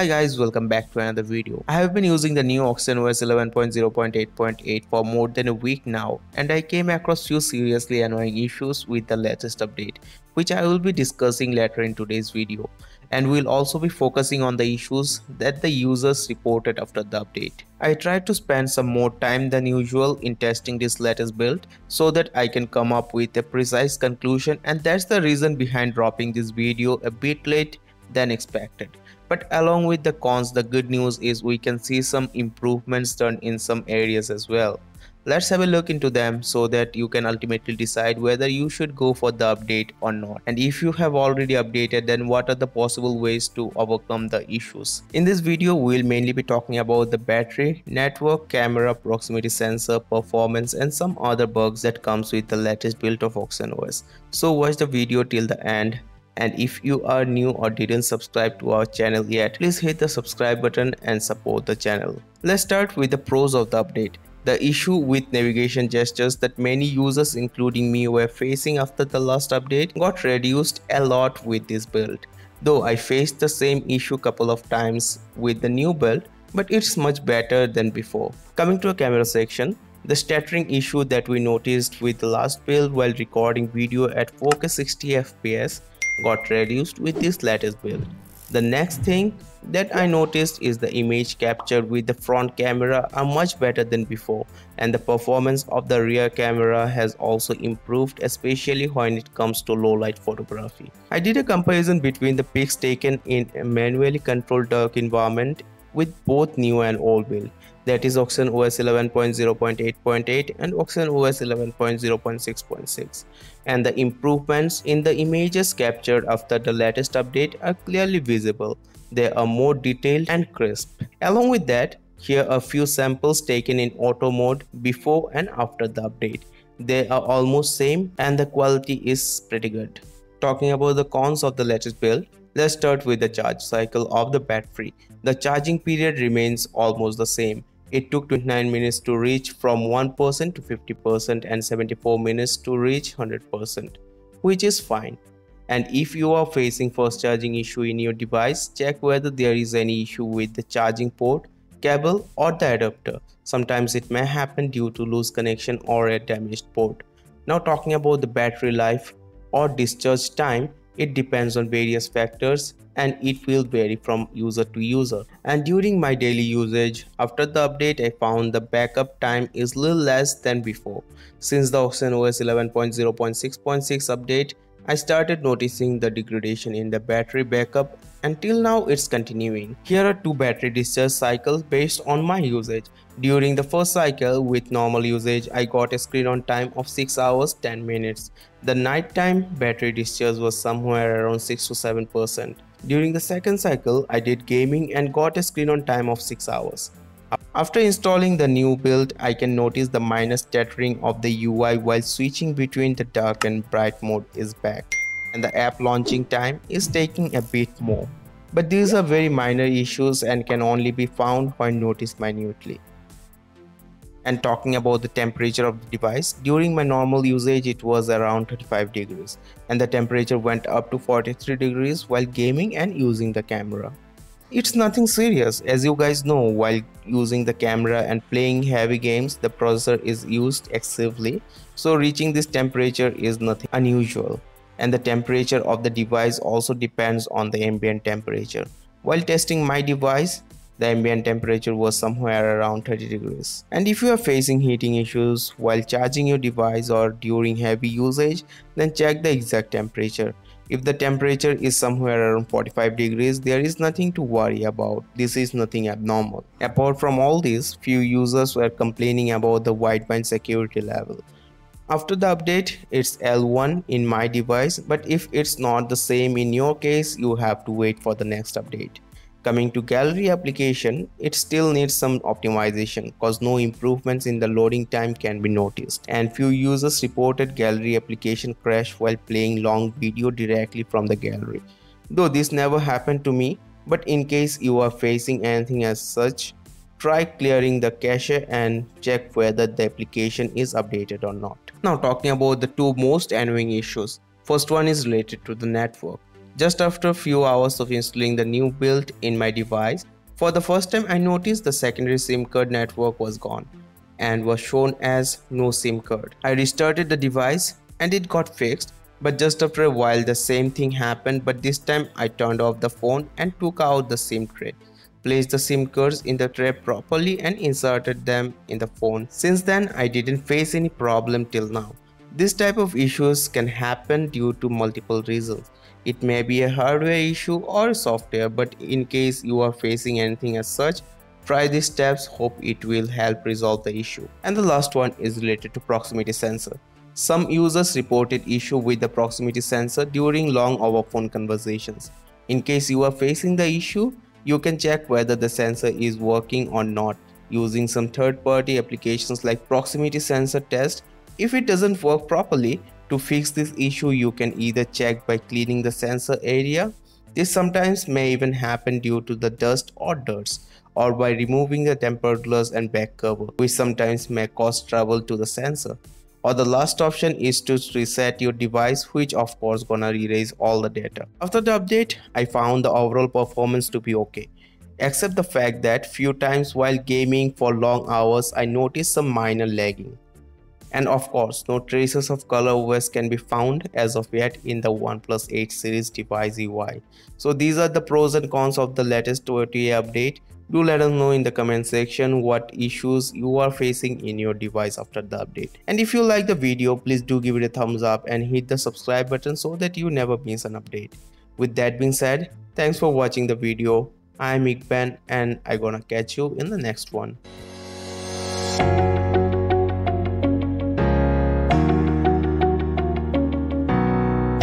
Hi guys, welcome back to another video. I have been using the new OxygenOS 11.0.8.8 for more than a week now and I came across few seriously annoying issues with the latest update which I will be discussing later in today's video and we'll also be focusing on the issues that the users reported after the update. I tried to spend some more time than usual in testing this latest build so that I can come up with a precise conclusion and that's the reason behind dropping this video a bit late than expected. But along with the cons, the good news is we can see some improvements done in some areas as well. Let's have a look into them so that you can ultimately decide whether you should go for the update or not. And if you have already updated then what are the possible ways to overcome the issues. In this video we'll mainly be talking about the battery, network, camera, proximity sensor, performance and some other bugs that comes with the latest build of OxygenOS. So watch the video till the end and if you are new or didn't subscribe to our channel yet please hit the subscribe button and support the channel. Let's start with the pros of the update. The issue with navigation gestures that many users including me were facing after the last update got reduced a lot with this build. Though i faced the same issue couple of times with the new build but it's much better than before. Coming to a camera section the stuttering issue that we noticed with the last build while recording video at 4K 60 FPS got reduced with this latest build. The next thing that I noticed is the image captured with the front camera are much better than before and the performance of the rear camera has also improved especially when it comes to low light photography. I did a comparison between the pics taken in a manually controlled dark environment with both new and old build that is Oxygen OS 11.0.8.8 and Oxygen OS 11.0.6.6 and the improvements in the images captured after the latest update are clearly visible. They are more detailed and crisp. Along with that, here are a few samples taken in auto mode before and after the update. They are almost same and the quality is pretty good. Talking about the cons of the latest build, let's start with the charge cycle of the battery. The charging period remains almost the same it took 29 minutes to reach from 1% to 50% and 74 minutes to reach 100%, which is fine. And if you are facing fast charging issue in your device, check whether there is any issue with the charging port, cable or the adapter. Sometimes it may happen due to loose connection or a damaged port. Now talking about the battery life or discharge time, it depends on various factors and it will vary from user to user. And during my daily usage, after the update I found the backup time is little less than before. Since the OxygenOS 11.0.6.6 update, I started noticing the degradation in the battery backup until now it's continuing. Here are two battery discharge cycles based on my usage. During the first cycle with normal usage I got a screen on time of 6 hours 10 minutes. The nighttime battery discharge was somewhere around 6 to 7%. During the second cycle I did gaming and got a screen on time of 6 hours. After installing the new build, I can notice the minor stuttering of the UI while switching between the dark and bright mode is back and the app launching time is taking a bit more. But these are very minor issues and can only be found when noticed minutely. And talking about the temperature of the device, during my normal usage it was around 35 degrees and the temperature went up to 43 degrees while gaming and using the camera. It's nothing serious as you guys know while using the camera and playing heavy games the processor is used excessively so reaching this temperature is nothing unusual and the temperature of the device also depends on the ambient temperature. While testing my device the ambient temperature was somewhere around 30 degrees. And if you are facing heating issues while charging your device or during heavy usage then check the exact temperature if the temperature is somewhere around 45 degrees, there is nothing to worry about. This is nothing abnormal. Apart from all this, few users were complaining about the Widevine security level. After the update, it's L1 in my device, but if it's not the same in your case, you have to wait for the next update. Coming to gallery application, it still needs some optimization cause no improvements in the loading time can be noticed and few users reported gallery application crash while playing long video directly from the gallery. Though this never happened to me, but in case you are facing anything as such, try clearing the cache and check whether the application is updated or not. Now talking about the two most annoying issues. First one is related to the network. Just after a few hours of installing the new build in my device, for the first time I noticed the secondary SIM card network was gone and was shown as no SIM card. I restarted the device and it got fixed but just after a while the same thing happened but this time I turned off the phone and took out the SIM tray. Placed the SIM cards in the tray properly and inserted them in the phone. Since then I didn't face any problem till now. This type of issues can happen due to multiple reasons. It may be a hardware issue or software but in case you are facing anything as such, try these steps hope it will help resolve the issue. And the last one is related to proximity sensor. Some users reported issue with the proximity sensor during long over phone conversations. In case you are facing the issue, you can check whether the sensor is working or not using some third-party applications like proximity sensor test. If it doesn't work properly, to fix this issue you can either check by cleaning the sensor area. This sometimes may even happen due to the dust or dirt or by removing the tempered glass and back cover which sometimes may cause trouble to the sensor or the last option is to reset your device which of course gonna erase all the data. After the update, I found the overall performance to be okay. Except the fact that few times while gaming for long hours I noticed some minor lagging. And of course, no traces of color OS can be found as of yet in the OnePlus 8 series device UI. So these are the pros and cons of the latest OTA update. Do let us know in the comment section what issues you are facing in your device after the update. And if you like the video, please do give it a thumbs up and hit the subscribe button so that you never miss an update. With that being said, thanks for watching the video. I'm Ikben and I'm gonna catch you in the next one.